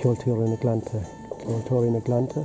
Ceoltóirí na Glanta. Ceoltóirí na Glanta